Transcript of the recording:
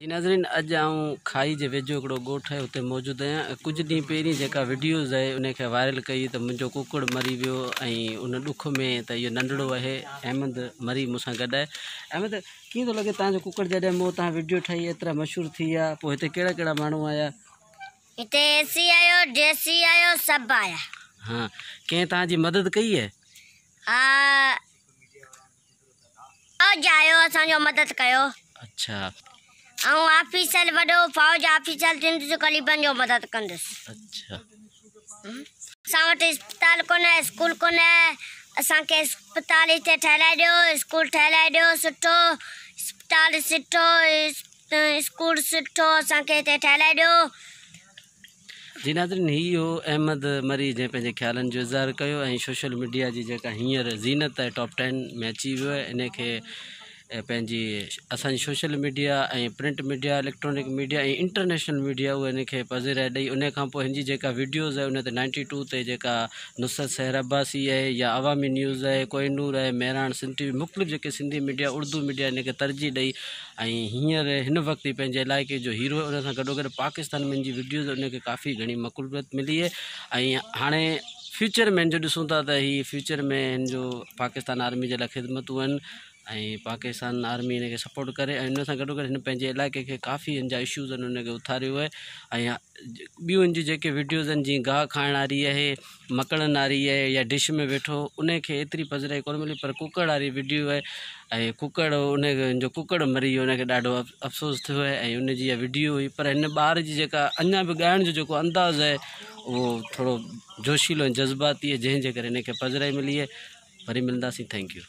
जी नाज़रीन अॼु आउं खाई जे वेझो हिकिड़ो ॻोठु आहे हुते मौजूदु आहियाँ। कुझु ॾींहं पहिरीं जेका वीडियोज़ आहे उनखे वायरल कई त मुंहिंजो कुकुड़ मरी वियो ऐं उन ॾुख में त इहो नंढिड़ो आहे। अहमद मरी मूंसां गॾु आहे। अहमद कीअं थो लॻे तव्हांजो कुकुड़ जॾहिं मूं तव्हां वीडियो ठाही एतिरा मशहूरु थी विया पोइ हिते कहिड़ा कहिड़ा माण्हू आया? हिते एसी आयो जेसी आयो सभु आया। हा कंहिं तव्हांजी मदद कई आहे? हा। आयो असांजो मदद कयो। अच्छा। ऐं ऑफिसर वॾो फौज ऑफिसर थींदुसि ग़रीबनि जो मदद कंदुसि। अच्छा। असां वटि इस्पताल कोन्हे स्कूल कोन्हे असांखे इस्पताल हिते ठहिराए ॾियो स्कूल ठहिराए ॾियो सुठो। इस्पताल सुठो स्कूल सुठो असांखे हिते ठहिराए ॾियो जी नाज़रीन इहो अहमद मरी जंहिं पंहिंजे ख़्यालनि जो इज़हार कयो ऐं सोशल मीडिया जी जेका हींअर ज़ीनत आहे टॉप टेन में अची वियो आहे इन खे पंहिंजी सोशल मीडिया ऐं प्रिंट मीडिया, इलेक्ट्रॉनिक मीडिया ऐं इंटरनेशनल मीडिया उहा इन खे पज़िराए उन जी वीडियोज़ आहे, उन नाइंटी टू ते जेका नुसरत सहर अब्बासी आहे या अवामी न्यूज़ आहे, कोहिनूर आहे मेहराण सिंध टी वी मुख़्तलिफ़ सिंधी मीडिया, उर्दू मीडिया इन खे तरजीह ॾेई ऐं हींअर हिन वक़्तु ई पंहिंजे इलाइक़े जो हीरो सां गॾोगॾु पाकिस्तान में जी वीडियोज़ उनखे काफ़ी घणी मक़बूलियत मिली ऐं हाणे फ्यूचर में हिन जो फ्यूचर में हिन जो पाकिस्तान आर्मी जे लाइ पाकिस्तान आर्मी खे सपोर्ट करे ऐं हिन इलाइक़े खे काफ़ी हिन जा इशूज़ आहिनि हुनखे उथारियो आहे। ऐं ॿियूं हिन जी जेके वीडियोज़ आहिनि, जीअं गाह खाइण वारी आहे या डिश में वेठो, उनखे एतिरी पझराई कोन मिली, पर कुकड़ वारी वीडियो ऐं कुकड़ उन जो कुकड़ मरी ॾाढो अफ़सोस थियो आहे। उन वीडियो हुई, पर हिन ॿार जी जेका, अञा बि जो अंदाज़ आहे, उहो थोरो जोशीलो जज़्बाती आहे, जंहिंजे करे पझराई मिली आहे। वरी मिलंदासीं, थैंक यू।